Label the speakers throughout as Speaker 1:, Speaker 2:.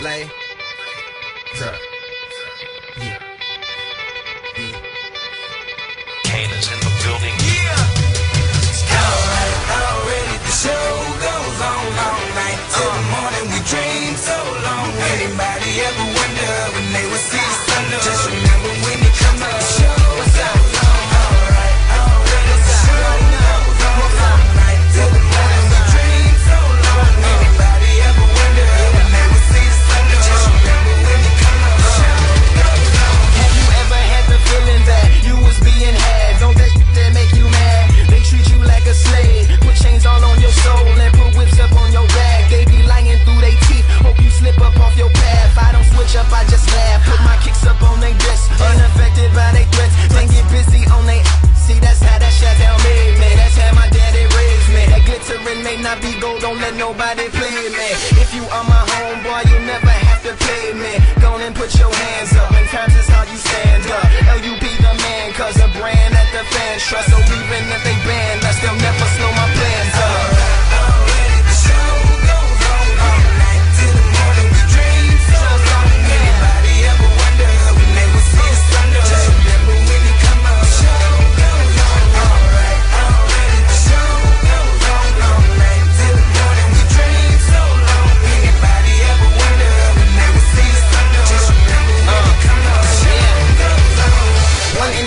Speaker 1: play. yeah,
Speaker 2: yeah. In the building.
Speaker 3: Yeah. may not be gold, don't let nobody play me. If you are my homeboy, you never have to play me. Go and put your hands up, and times is how you stand up. Lupe the man, cause a brand that the fans trust. So even if they ban us, they'll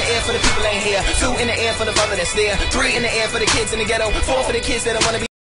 Speaker 4: the
Speaker 3: air for the people ain't here. Two in the air for the mother that's there. Three in the air for the kids in the ghetto. Four for the kids that don't wanna be.